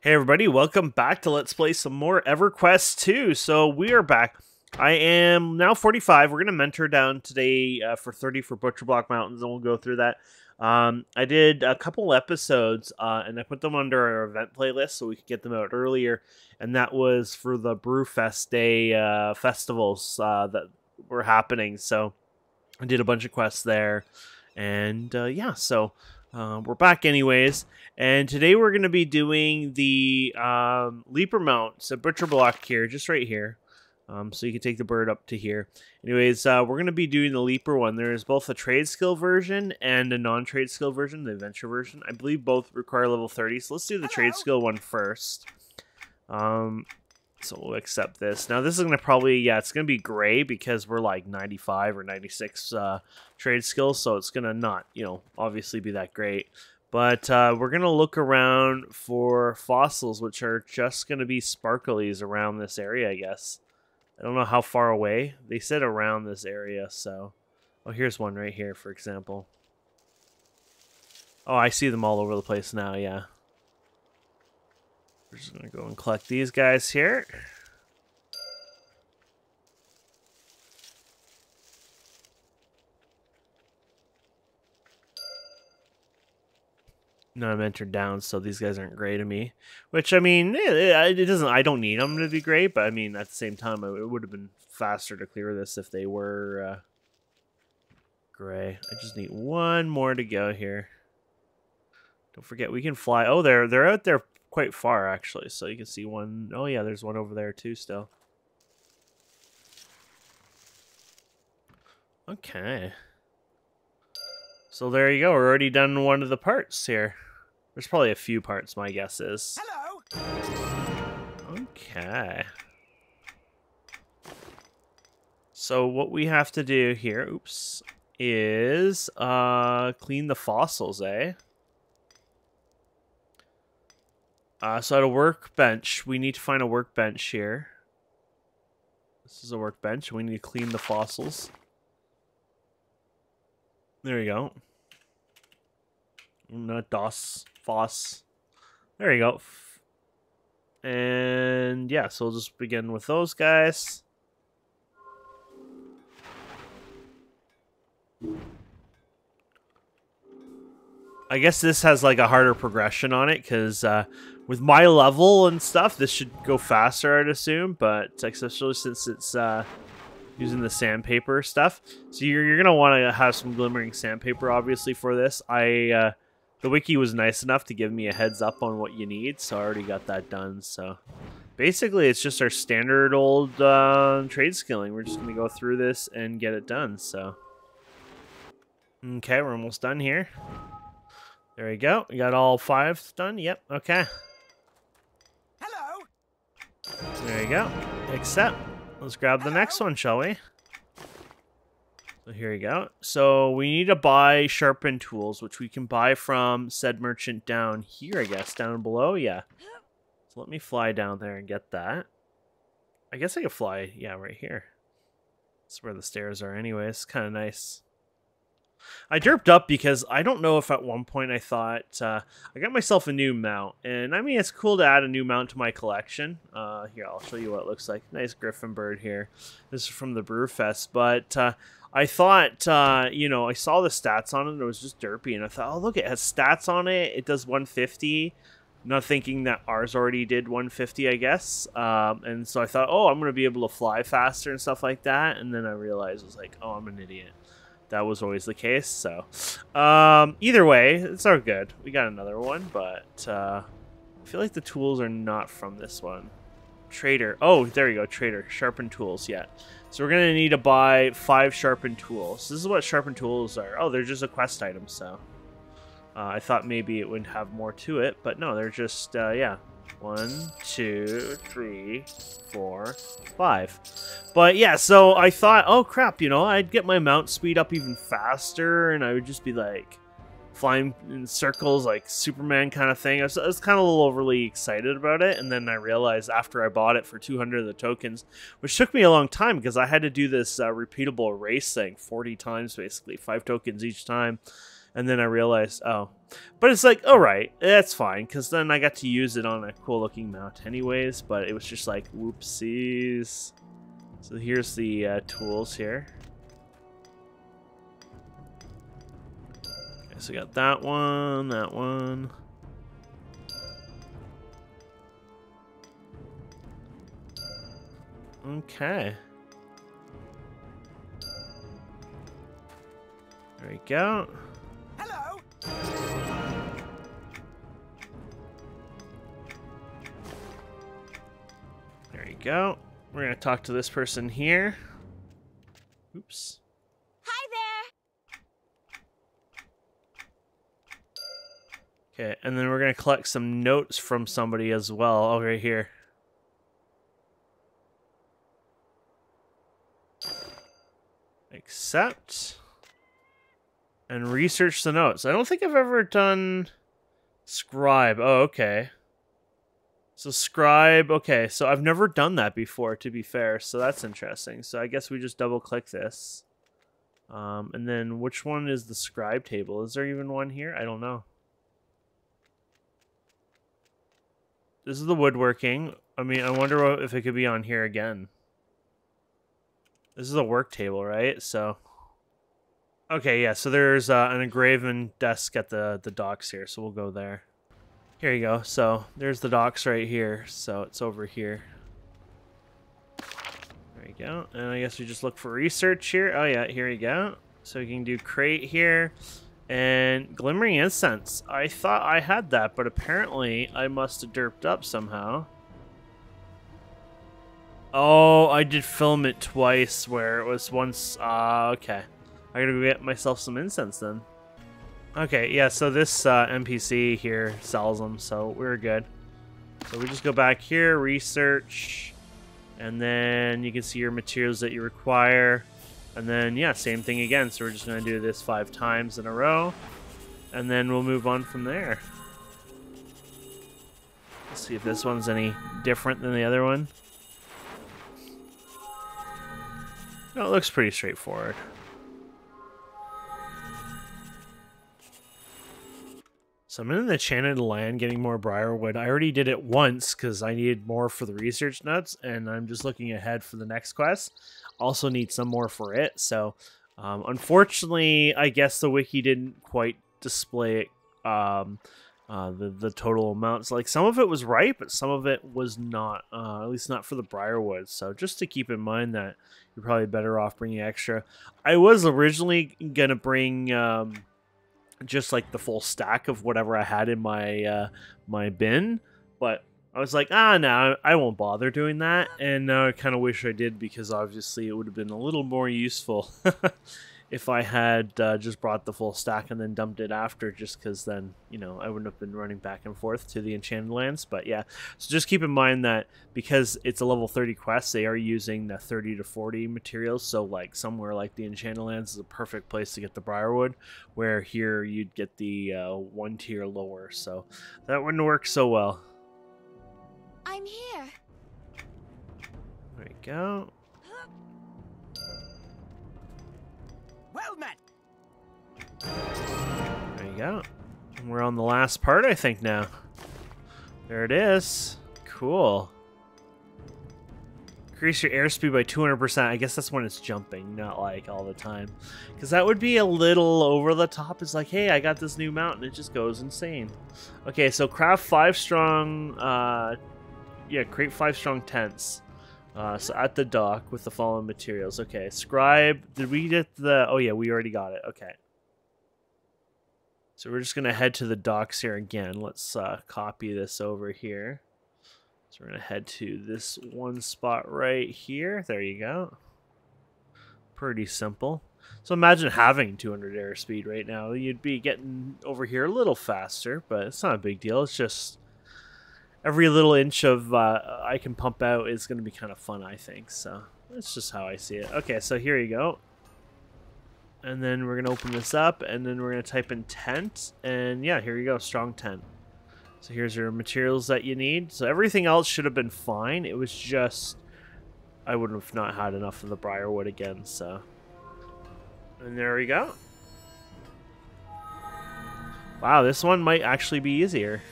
Hey everybody, welcome back to Let's Play some more EverQuest 2. So we are back. I am now 45. We're going to mentor down today uh, for 30 for Butcherblock Mountains, and we'll go through that. Um, I did a couple episodes, uh, and I put them under our event playlist so we could get them out earlier, and that was for the Brewfest Day uh, festivals uh, that were happening. So I did a bunch of quests there, and uh, yeah, so... Uh, we're back anyways, and today we're going to be doing the um, leaper mount, It's a Butcherblock here, just right here. Um, so you can take the bird up to here. Anyways, uh, we're going to be doing the leaper one. There's both a trade skill version and a non-trade skill version, the adventure version. I believe both require level 30, so let's do the Hello. trade skill one first. Um, so we'll accept this. Now this is going to probably, yeah, it's going to be gray because we're like 95 or 96 uh, trade skills. So it's going to not, you know, obviously be that great. But uh, we're going to look around for fossils, which are just going to be sparklies around this area, I guess. I don't know how far away. They said around this area, so... Oh, here's one right here, for example. Oh, I see them all over the place now, yeah. We're just going to go and collect these guys here. No, I'm entered down, so these guys aren't gray to me. Which, I mean, it, it doesn't. I don't need them to be great, but I mean, at the same time, it would have been faster to clear this if they were uh, gray. I just need one more to go here. Don't forget, we can fly. Oh, they're they're out there quite far, actually. So you can see one. Oh, yeah, there's one over there, too, still. Okay. So there you go. We're already done one of the parts here. There's probably a few parts, my guess is. Hello. Okay. So what we have to do here, oops, is uh, clean the fossils, eh? Uh, so at a workbench, we need to find a workbench here. This is a workbench. We need to clean the fossils. There you go. DOS, FOSS. There you go. And yeah, so we'll just begin with those guys. I guess this has like a harder progression on it because uh, with my level and stuff, this should go faster, I'd assume. But especially since it's uh, using the sandpaper stuff, so you're you're gonna want to have some glimmering sandpaper, obviously, for this. I uh, the wiki was nice enough to give me a heads up on what you need, so I already got that done. So basically, it's just our standard old uh, trade skilling. We're just gonna go through this and get it done. So okay, we're almost done here. There we go. We got all five done. Yep. Okay. Hello. There you go. Accept. Let's grab the next one, shall we? So here we go. So we need to buy sharpen tools, which we can buy from said merchant down here, I guess. Down below, yeah. So let me fly down there and get that. I guess I could fly, yeah, right here. That's where the stairs are anyways. It's kind of nice. I derped up because I don't know if at one point I thought uh, I got myself a new mount, and I mean it's cool to add a new mount to my collection. Uh, here, I'll show you what it looks like. Nice griffin bird here. This is from the Brewfest, but uh, I thought uh, you know I saw the stats on it, and it was just derpy, and I thought, oh look, it has stats on it. It does 150. Not thinking that ours already did 150, I guess. Um, and so I thought, oh, I'm gonna be able to fly faster and stuff like that. And then I realized I was like, oh, I'm an idiot that was always the case. So, um, either way, it's all good. We got another one, but uh, I feel like the tools are not from this one. Trader. Oh, there you go. Trader. Sharpen tools. Yeah. So we're going to need to buy five sharpened tools. This is what sharpened tools are. Oh, they're just a quest item, so. Uh, I thought maybe it would have more to it, but no, they're just, uh, yeah, one, two, three, four, five. But yeah, so I thought, oh crap, you know, I'd get my mount speed up even faster, and I would just be like flying in circles like Superman kind of thing. I was, I was kind of a little overly excited about it, and then I realized after I bought it for 200 of the tokens, which took me a long time because I had to do this uh, repeatable race thing 40 times basically, five tokens each time And then I realized, oh. But it's like, all right, that's fine, because then I got to use it on a cool looking mount anyways, but it was just like, whoopsies. So here's the uh, tools here. So we got that one, that one. Okay. There we go. Hello. There you go. We're going to talk to this person here. Oops. Hi there. Okay, and then we're going to collect some notes from somebody as well. Oh, right here. Accept. And research the notes. I don't think I've ever done scribe. Oh, okay. So scribe, okay, so I've never done that before, to be fair, so that's interesting. So I guess we just double click this. Um, and then which one is the scribe table? Is there even one here? I don't know. This is the woodworking. I mean, I wonder if it could be on here again. This is a work table, right? So, okay, yeah. So there's uh, an engraved desk at the the docks here, so we'll go there. Here you go. So there's the docks right here. So it's over here. There you go. And I guess we just look for research here. Oh yeah, here you go. So we can do crate here. And glimmering incense. I thought I had that, but apparently I must have derped up somehow. Oh, I did film it twice where it was once... Uh, okay. I gotta go get myself some incense then. Okay, yeah, so this uh, NPC here sells them, so we're good. So we just go back here, research, and then you can see your materials that you require. And then, yeah, same thing again. So we're just going to do this five times in a row, and then we'll move on from there. Let's see if this one's any different than the other one. No, it looks pretty straightforward. So I'm in the enchanted land getting more briarwood. I already did it once because I needed more for the research nuts, and I'm just looking ahead for the next quest. Also need some more for it. So um, unfortunately, I guess the wiki didn't quite display it, um, uh, the the total amounts. Like some of it was right, but some of it was not. Uh, at least not for the briarwood. So just to keep in mind that you're probably better off bringing extra. I was originally gonna bring. Um, just like the full stack of whatever I had in my uh, my bin. But I was like, ah, no, I won't bother doing that. And now I kind of wish I did because obviously it would have been a little more useful if I had uh, just brought the full stack and then dumped it after, just because then, you know, I wouldn't have been running back and forth to the Enchanted Lands. But yeah, so just keep in mind that because it's a level 30 quest, they are using the 30 to 40 materials. So, like, somewhere like the Enchanted Lands is a perfect place to get the Briarwood, where here you'd get the uh, one tier lower. So that wouldn't work so well. I'm here. There we go. Well met. There you go. We're on the last part, I think, now. There it is. Cool. Increase your airspeed by 200%. I guess that's when it's jumping, not like all the time. Because that would be a little over the top. It's like, hey, I got this new mount, and it just goes insane. Okay, so craft five strong, uh, yeah, create five strong tents. Uh, so at the dock with the following materials. Okay, scribe. Did we get the? Oh yeah, we already got it. Okay. So we're just gonna head to the docks here again. Let's uh, copy this over here. So we're gonna head to this one spot right here. There you go. Pretty simple. So imagine having 200 airspeed right now. You'd be getting over here a little faster, but it's not a big deal. It's just every little inch of uh, I can pump out is going to be kind of fun, I think. So that's just how I see it. Okay, so here you go. And then we're going to open this up, and then we're going to type in tent. And yeah, here you go, strong tent. So here's your materials that you need. So everything else should have been fine. It was just I would have not had enough of the briarwood again. So, and there we go. Wow, this one might actually be easier.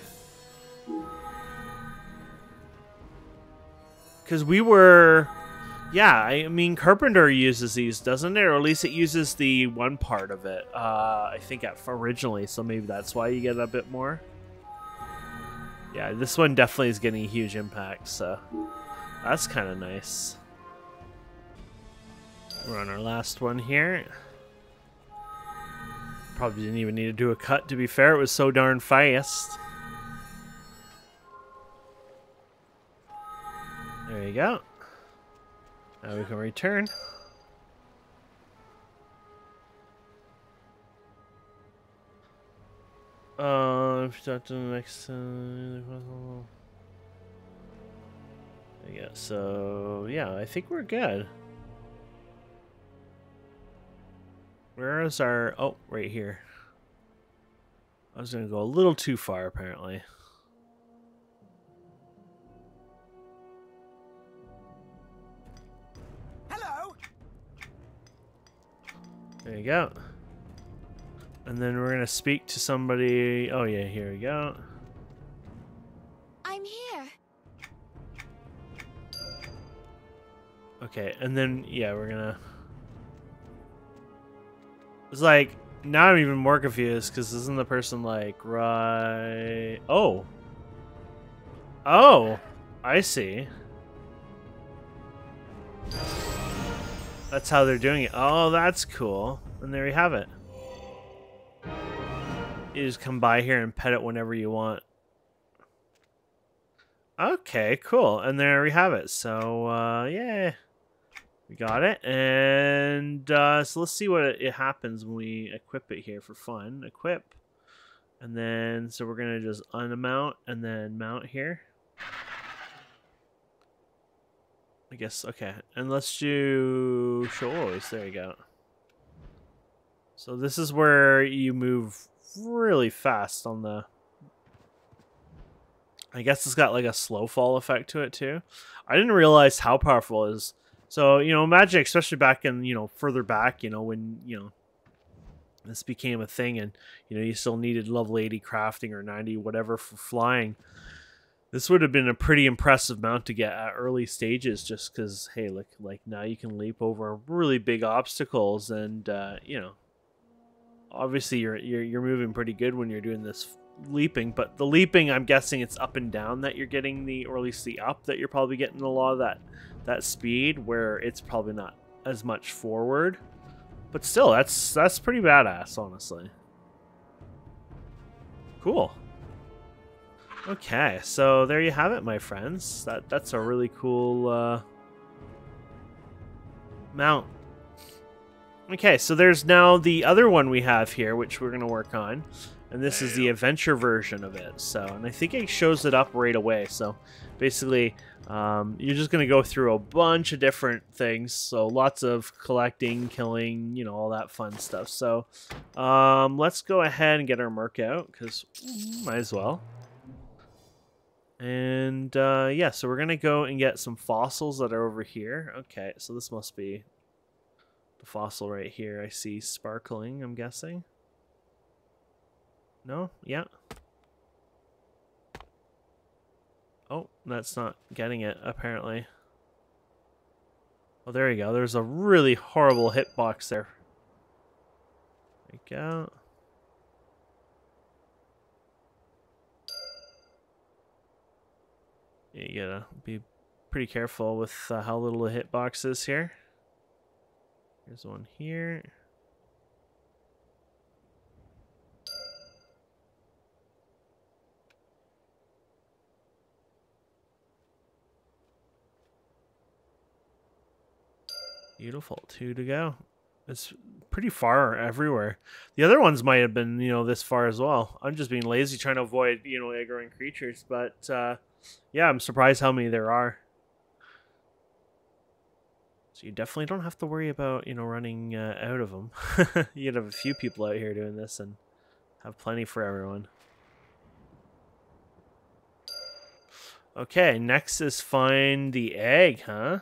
Because we were... Yeah, I mean, Carpenter uses these, doesn't it? Or at least it uses the one part of it, uh, I think, at, originally, so maybe that's why you get a bit more. Yeah, this one definitely is getting a huge impact, so that's kind of nice. We're on our last one here. Probably didn't even need to do a cut, to be fair. It was so darn fast. There you go. Now we can return. Uh, start to the next. Uh, yeah. So yeah, I think we're good. Where is our... Oh, right here. I was to go a little too far, apparently. There you go. And then we're going to speak to somebody... Oh, yeah, here we go. I'm here. Okay, and then, yeah, we're going to... It's like now I'm even more confused because isn't the person like right? Oh, oh, I see. That's how they're doing it. Oh, that's cool. And there you have it. You just come by here and pet it whenever you want. Okay, cool. And there we have it. So, uh, yeah. We got it. And uh, so let's see what it happens when we equip it here for fun. Equip. And then, so we're going to just unmount and then mount here. I guess, okay. And let's do always. There you go. So this is where you move really fast on the... I guess it's got like a slow fall effect to it too. I didn't realize how powerful it is so, you know, magic, especially back in, you know, further back, you know, when, you know, this became a thing and, you know, you still needed level 80 crafting or 90, whatever, for flying. This would have been a pretty impressive mount to get at early stages just because, hey, look, like now you can leap over really big obstacles and, uh, you know, obviously you're, you're, you're moving pretty good when you're doing this leaping, but the leaping, I'm guessing it's up and down that you're getting the, or at least the up that you're probably getting a lot of that that speed where it's probably not as much forward. But still, that's that's pretty badass, honestly. Cool. Okay, so there you have it, my friends. That that's a really cool uh, mount. Okay, so there's now the other one we have here, which we're gonna work on, and this is the adventure version of it. So, and I think it shows it up right away. So, basically, um, you're just going to go through a bunch of different things. So lots of collecting, killing, you know, all that fun stuff. So um, let's go ahead and get our merc out because might as well. And uh, yeah, so we're to go and get some fossils that are over here. Okay, so this must be the fossil right here. I see sparkling, I'm guessing. No? Yeah. Oh, that's not getting it, apparently. Oh, there you go. There's a really horrible hitbox there. There you go. You gotta be pretty careful with uh, how little the hitbox is here. There's one here. Beautiful. Two to go. It's pretty far everywhere. The other ones might have been, you know, this far as well. I'm just being lazy trying to avoid, you know, aggroing creatures. But, uh, yeah, I'm surprised how many there are. So you definitely don't have to worry about, you know, running uh, out of them. you could have a few people out here doing this and have plenty for everyone. Okay, next is find the egg, huh?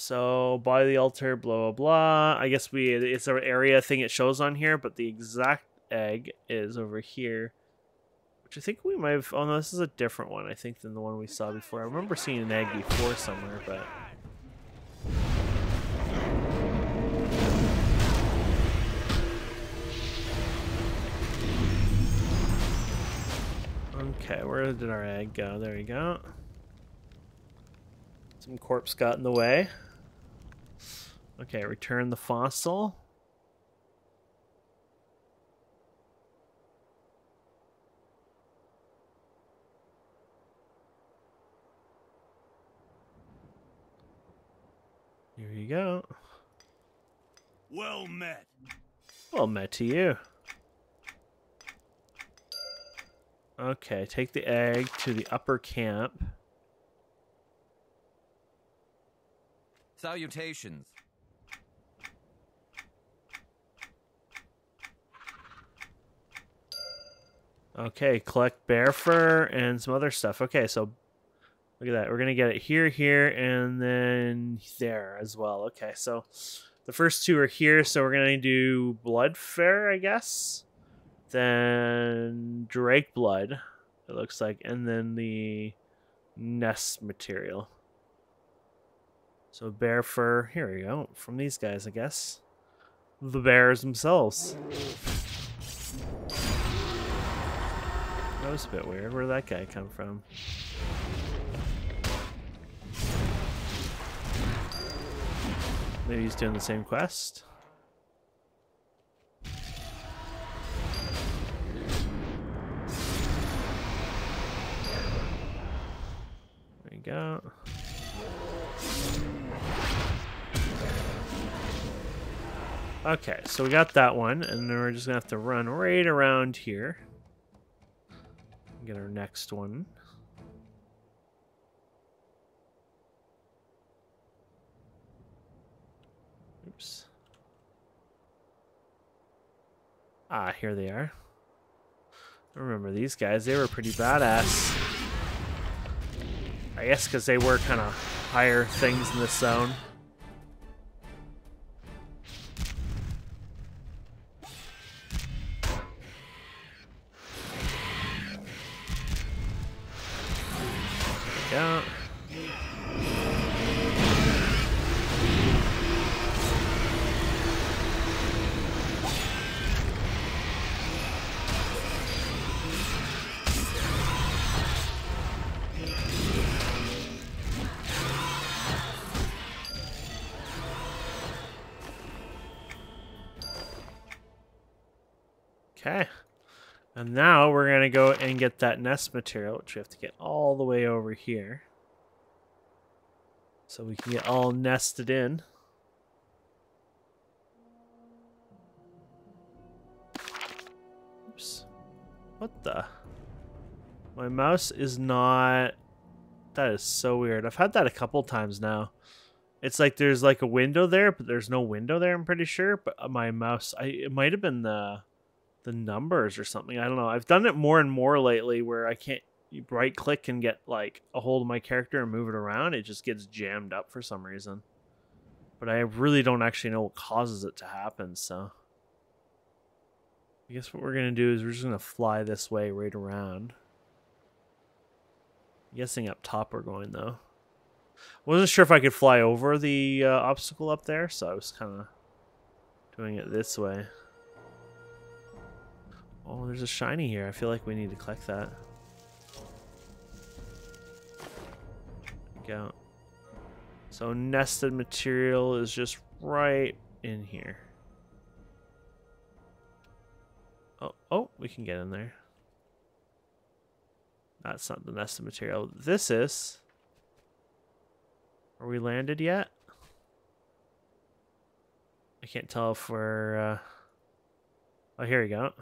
So by the altar, blah blah blah. I guess we it's an area thing it shows on here, but the exact egg is over here. Which I think we might have... Oh, no, this is a different one, I think, than the one we saw before. I remember seeing an egg before somewhere, but... Okay, where did our egg go? There we go. Some corpse got in the way. Okay, return the fossil. Here you go. Well met. Well met to you. Okay, take the egg to the upper camp. Salutations. Okay, collect bear fur and some other stuff. Okay, so look at that. We're gonna get it here, here, and then there as well. Okay, so the first two are here, so we're gonna do blood fur, I guess. Then drake blood, it looks like, and then the nest material. So bear fur, here we go, from these guys, I guess. The bears themselves. That was a bit weird. Where did that guy come from? Maybe he's doing the same quest. There you go. Okay, so we got that one, and then we're just gonna have to run right around here. Get our next one. Oops. Ah, here they are. I remember these guys. They were pretty badass. I guess because they were kind of higher things in this zone. Okay. And now we're going to go and get that nest material, which we have to get all the way over here. So we can get all nested in. Oops. What the? My mouse is not... That is so weird. I've had that a couple times now. It's like there's like a window there, but there's no window there, I'm pretty sure. But my mouse, I it might have been the the numbers or something. I don't know. I've done it more and more lately where I can't right click and get like a hold of my character and move it around. It just gets jammed up for some reason. But I really don't actually know what causes it to happen, so I guess what we're gonna do is we're just gonna fly this way right around. I'm guessing up top we're going though. Wasn't sure if I could fly over the uh, obstacle up there, so I was kind of doing it this way. Oh, there's a shiny here. I feel like we need to collect that. Go. So nested material is just right in here. Oh, oh, we can get in there. That's not the nested material. This is. Are we landed yet? I can't tell if we're. Uh... Oh, here we go.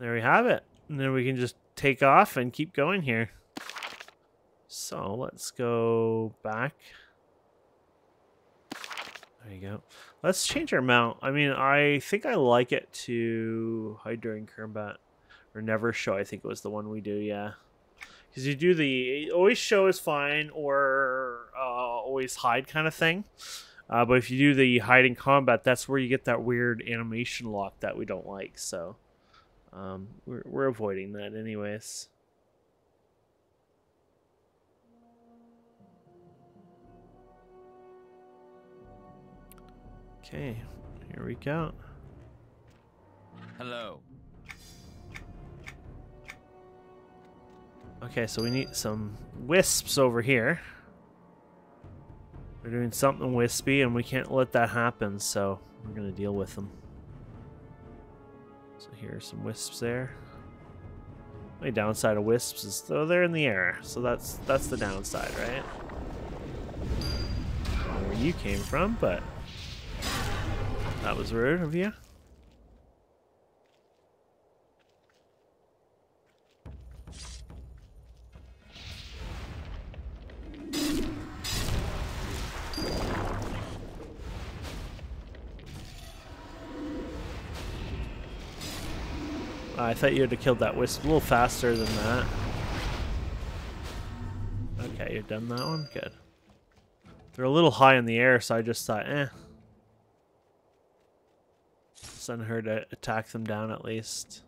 There we have it. And then we can just take off and keep going here. So let's go back. There you go. Let's change our mount. I mean, I think I like it to hide during combat. Or never show, I think it was the one we do, yeah. Because you do the always show is fine or uh, always hide kind of thing. Uh, but if you do the hide in combat, that's where you get that weird animation lock that we don't like. So um, we're, we're avoiding that anyways. Okay, here we go. Hello. Okay, so we need some wisps over here. We're doing something wispy, and we can't let that happen, so we're going to deal with them. Here some wisps there. The downside of wisps is though they're in the air, so that's that's the downside, right? Where you came from, but that was rude of you. Thought you would have killed that wisp a little faster than that. Okay, you've done that one? Good. They're a little high in the air, so I just thought, eh. Send her to attack them down at least.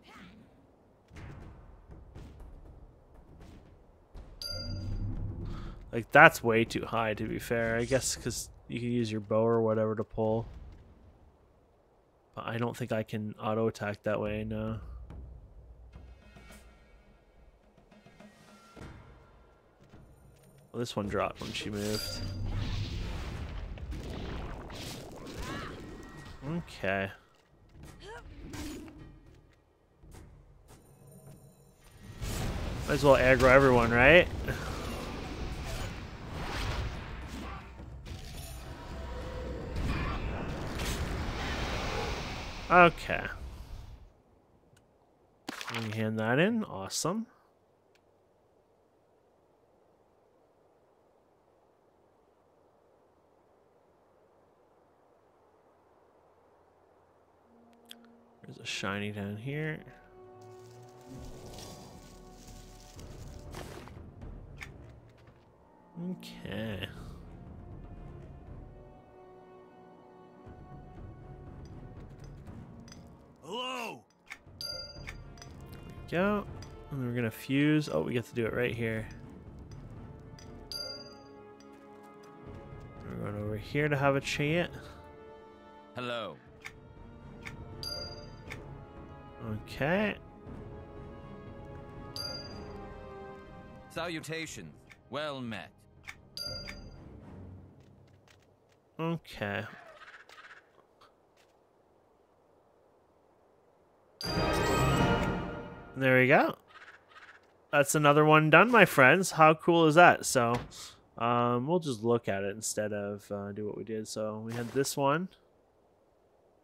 Like, that's way too high, to be fair. I guess because you can use your bow or whatever to pull. But I don't think I can auto-attack that way, no. Well, this one dropped when she moved. Okay. Might as well aggro everyone, right? Okay. Me hand that in. Awesome. There's a shiny down here. Okay. Hello. Go. And then we're gonna fuse. Oh, we get to do it right here. We're going over here to have a chat. Hello. Okay. Salutations. Well met. Okay. There we go. That's another one done, my friends. How cool is that? So, um, we'll just look at it instead of uh, do what we did. So we had this one.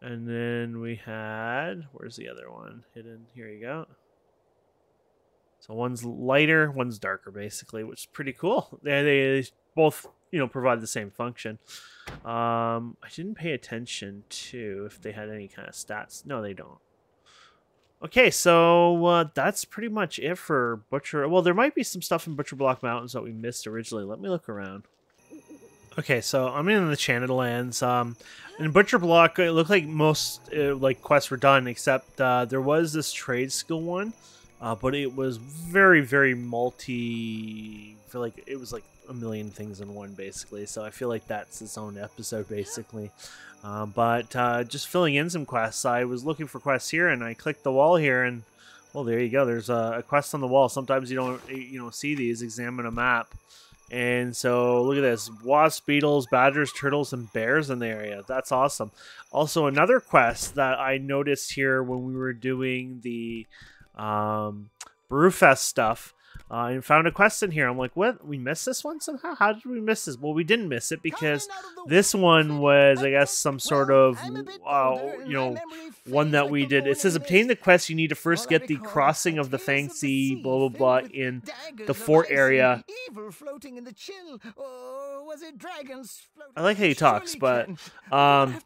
And then we had, where's the other one? Hidden, here you go. So one's lighter, one's darker, basically, which is pretty cool. They, they both, you know, provide the same function. Um, I didn't pay attention to if they had any kind of stats. No, they don't. Okay, so uh, that's pretty much it for Butcher. Well, there might be some stuff in Butcherblock Mountains that we missed originally. Let me look around. Okay, so I'm in the Enchanted Lands. Um, in Butcherblock, it looked like most uh, like quests were done, except uh, there was this trade skill one, uh, but it was very, very multi. I feel like it was like a million things in one, basically. So I feel like that's its own episode, basically. Uh, but uh, just filling in some quests, I was looking for quests here, and I clicked the wall here, and well, there you go. There's a, a quest on the wall. Sometimes you don't, you know, see these. Examine a map. And so look at this wasps, beetles, badgers, turtles, and bears in the area. That's awesome. Also, another quest that I noticed here when we were doing the um, Brewfest stuff uh, and found a quest in here. I'm like, what? We missed this one somehow? How did we miss this? Well, we didn't miss it because this one was, I guess, some sort of, uh, you know, one that we did. It says obtain the quest. You need to first get the crossing of the fancy blah blah blah in the fort area. I like how he talks, but um,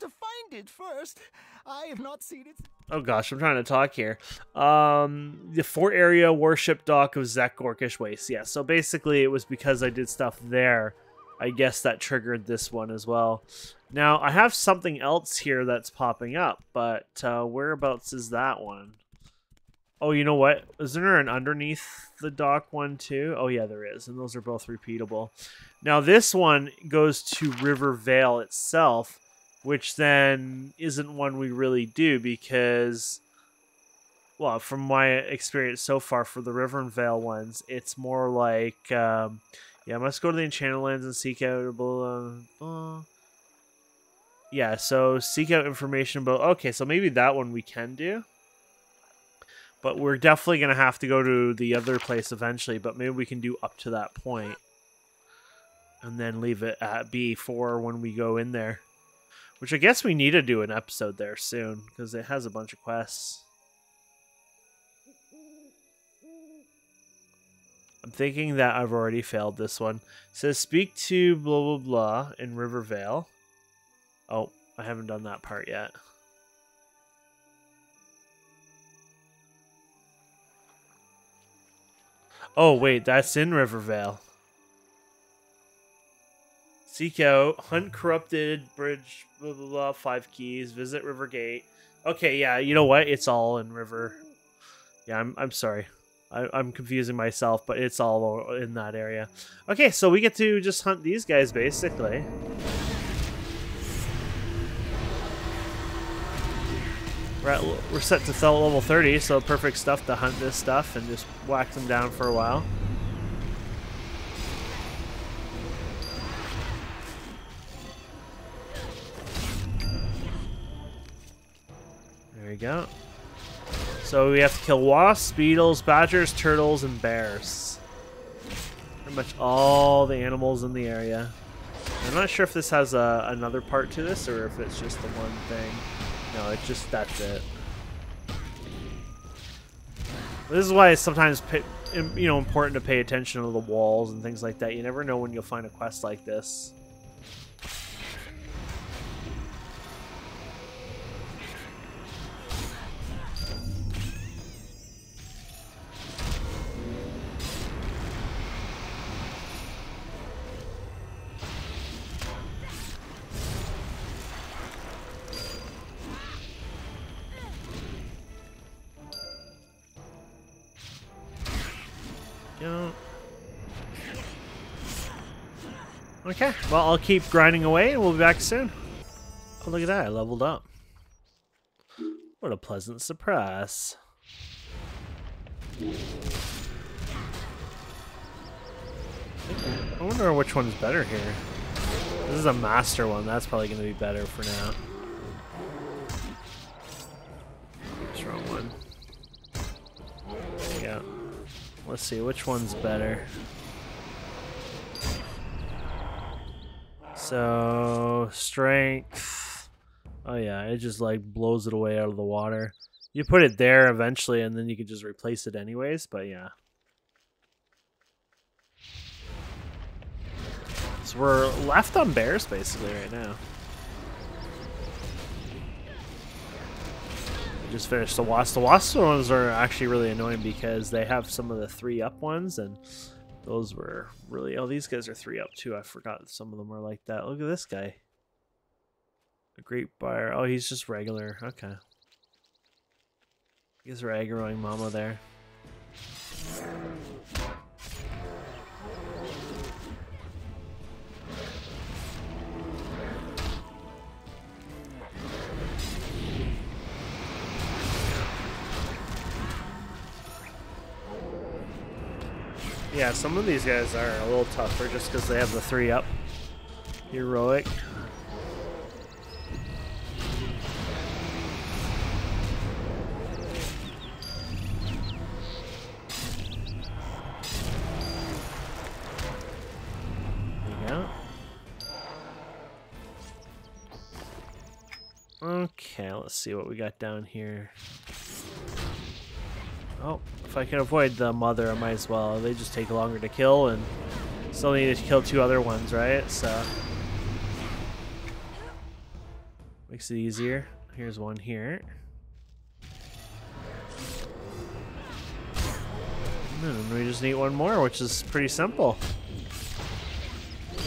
I have not seen it. Oh gosh, I'm trying to talk here. Um, the fort area warship dock of Zek Orcish Waste. Yeah, so basically it was because I did stuff there. I guess that triggered this one as well. Now, I have something else here that's popping up, but uh, whereabouts is that one? Oh, you know what? Isn't there an underneath the dock one too? Oh yeah, there is, and those are both repeatable. Now this one goes to Rivervale itself, which then isn't one we really do because, well, from my experience so far for the River and Vale ones, it's more like, um, yeah, I must go to the Enchanted Lands and seek out, blah, blah. yeah, so seek out information about, okay, so maybe that one we can do. But we're definitely to have to go to the other place eventually, but maybe we can do up to that. And then leave it at B for when we go in there. Which I guess we need to do an episode there soon, because it has a bunch of quests. I'm thinking that I've already failed this one. It says speak to blah blah blah in Rivervale. Oh, I haven't done that part yet. Oh, wait, that's in Rivervale. Seek out, hunt corrupted, bridge, blah, blah, blah, five keys, visit River Gate. Okay, yeah, you know what? It's all in River. Yeah, I'm, I'm sorry. I, I'm confusing myself, but it's all in that area. Okay, so we get to just hunt these guys, basically. We're, at, we're set to level 30, so perfect stuff to hunt this stuff and just whack them down for a while. We go. So we have to kill wasps, beetles, badgers, turtles, and bears. Pretty much all the animals in the area. I'm not sure if this has a, another part to this or if it's just the one thing. No, it's just that's it. This is why it's sometimes you know important to pay attention to the walls and things like that. You never know when you'll find a quest like this. Well, I'll keep grinding away and we'll be back soon. Oh, look at that, I leveled up. What a pleasant surprise. I wonder which one's better here. This is a master one, that's probably going to be better for now. Oops, wrong one. Yeah. Let's see, which one's better? So, strength. Oh yeah, it just like blows it away out of the water. You put it there eventually and then you can just replace it anyways, but yeah. So we're left on bears basically right now. just finished the wasp. The wasp ones are actually really annoying because they have some of the three up ones, and those were really. Oh, these guys are three up too. I forgot some of them were like that. Look at this guy. A great buyer. Oh, he's just regular. Okay. He's aggroing mama there. Yeah, some of these guys are a little tougher just because they have the three up. Heroic. Okay, let's see what we got down here. Oh, if I can avoid the mother, I might as well. They just take longer to kill, and still need to kill two other ones, right? So makes it easier. Here's one here. And we just need one more, which is pretty simple.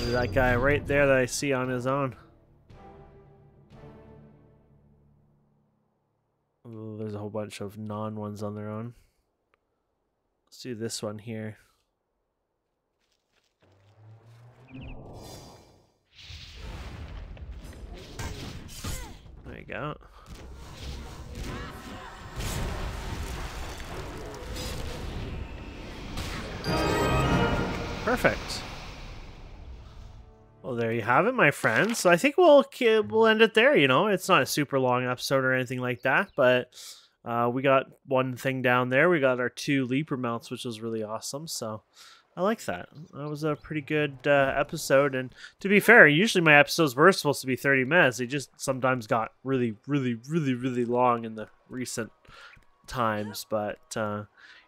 That guy right there that I see on his own. Oh, there's a whole bunch of non ones on their own. Let's do this one here. There you go. Perfect. Well, there you have it, my friends. So I think we'll we'll end it there. You know, it's not a super long episode or anything like that, but uh, we got one thing down there. We got our two leaper mounts, which was really awesome. So I like that. That was a pretty good uh, episode. And to be fair, usually my episodes were supposed to be 30 minutes. They just sometimes got really, really, really, really long in the recent times. But uh,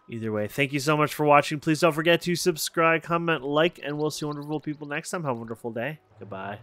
either way, thank you so much for watching. Please don't forget to subscribe, comment, like, and we'll see wonderful people next time. Have a wonderful day. Goodbye.